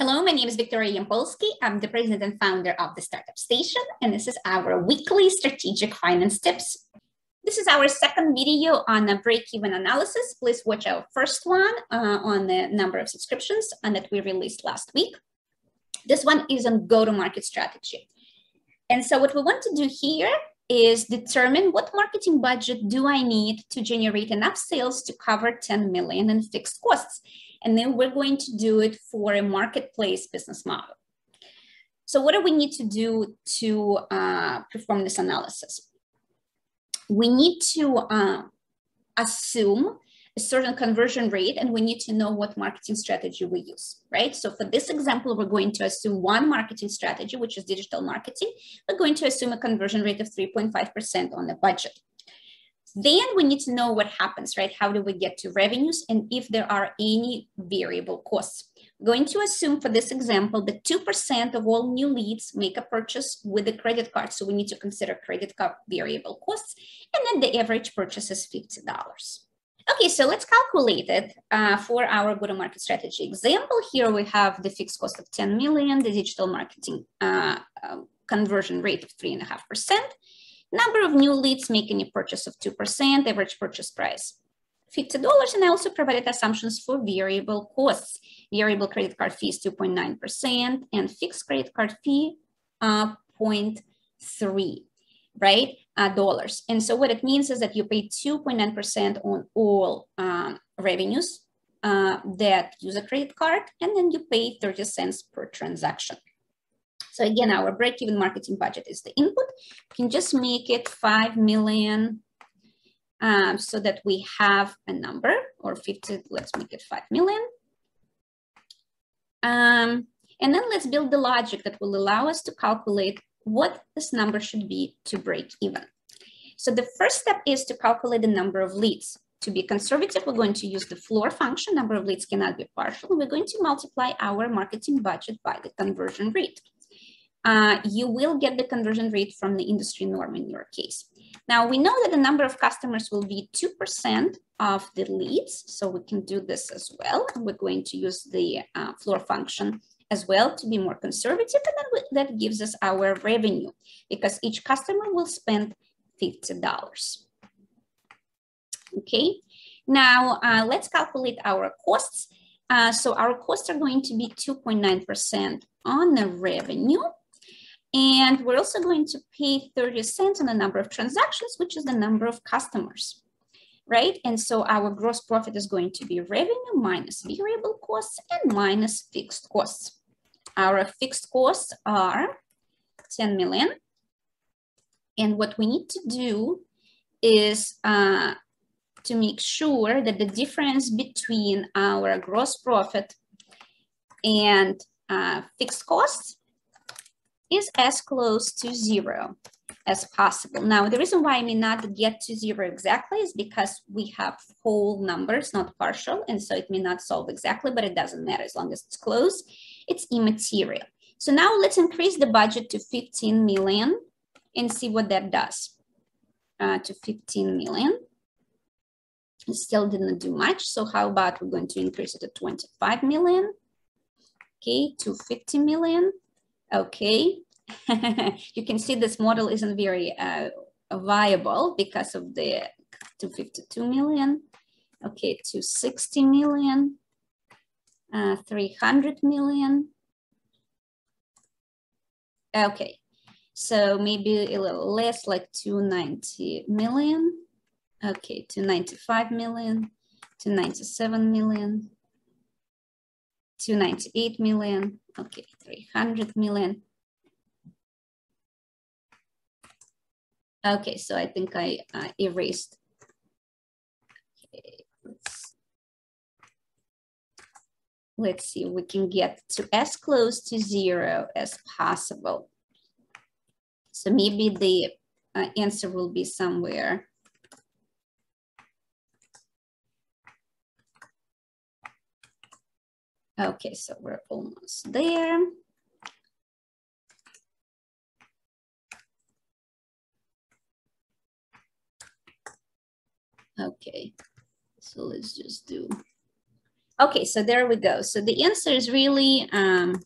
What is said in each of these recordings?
Hello, my name is Victoria Yampolsky. I'm the president and founder of the Startup Station, and this is our weekly strategic finance tips. This is our second video on a break-even analysis. Please watch our first one uh, on the number of subscriptions and that we released last week. This one is on go-to-market strategy. And so what we want to do here is determine what marketing budget do I need to generate enough sales to cover 10 million in fixed costs. And then we're going to do it for a marketplace business model. So what do we need to do to uh, perform this analysis? We need to uh, assume a certain conversion rate and we need to know what marketing strategy we use, right? So for this example, we're going to assume one marketing strategy, which is digital marketing. We're going to assume a conversion rate of 3.5% on the budget. Then we need to know what happens, right? How do we get to revenues and if there are any variable costs. Going to assume for this example that 2% of all new leads make a purchase with a credit card. So we need to consider credit card variable costs. And then the average purchase is $50. Okay, so let's calculate it uh, for our go-to-market strategy example. Here we have the fixed cost of 10 million, the digital marketing uh, uh, conversion rate of 3.5%, Number of new leads making a purchase of 2%, average purchase price $50. And I also provided assumptions for variable costs. Variable credit card fees 2.9% and fixed credit card fee uh, 0.3, right? Uh, dollars. And so what it means is that you pay 2.9% on all um, revenues uh, that use a credit card, and then you pay 30 cents per transaction. So again, our break-even marketing budget is the input. We can just make it 5 million um, so that we have a number or 50, let's make it 5 million. Um, and then let's build the logic that will allow us to calculate what this number should be to break even. So the first step is to calculate the number of leads. To be conservative, we're going to use the floor function. Number of leads cannot be partial. We're going to multiply our marketing budget by the conversion rate uh, you will get the conversion rate from the industry norm in your case. Now we know that the number of customers will be 2% of the leads. So we can do this as well. We're going to use the uh, floor function as well to be more conservative. And then that gives us our revenue because each customer will spend $50. Okay, now uh, let's calculate our costs. Uh, so our costs are going to be 2.9% on the revenue and we're also going to pay 30 cents on the number of transactions, which is the number of customers, right? And so our gross profit is going to be revenue minus variable costs and minus fixed costs. Our fixed costs are 10 million. And what we need to do is uh, to make sure that the difference between our gross profit and uh, fixed costs is as close to zero as possible. Now, the reason why I may not get to zero exactly is because we have whole numbers, not partial, and so it may not solve exactly, but it doesn't matter as long as it's close. It's immaterial. So now let's increase the budget to 15 million and see what that does. Uh, to 15 million. It still didn't do much. So how about we're going to increase it to 25 million? Okay, to 50 million. Okay, you can see this model isn't very uh, viable because of the 252 million, okay, 260 million, uh, 300 million. Okay, so maybe a little less like 290 million. Okay, 295 million, 297 million, 298 million, Okay, 300 million. Okay, so I think I uh, erased. Okay, let's, let's see, we can get to as close to zero as possible. So maybe the uh, answer will be somewhere Okay, so we're almost there. Okay, so let's just do, Okay, so there we go. So the answer is really, um,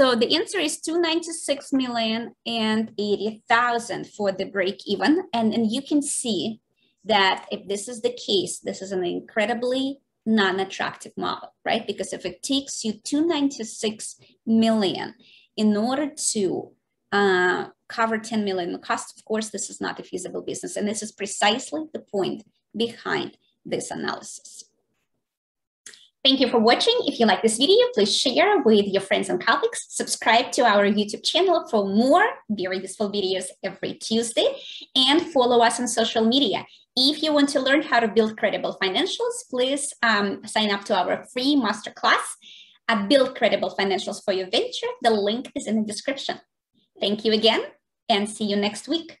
So the answer is 296 million and 80,000 for the break even. And, and you can see that if this is the case, this is an incredibly non-attractive model, right? Because if it takes you 296 million in order to uh, cover 10 million in cost, of course, this is not a feasible business. And this is precisely the point behind this analysis. Thank you for watching. If you like this video, please share with your friends and colleagues. Subscribe to our YouTube channel for more very useful videos every Tuesday and follow us on social media. If you want to learn how to build credible financials, please um, sign up to our free masterclass at Build Credible Financials for Your Venture. The link is in the description. Thank you again and see you next week.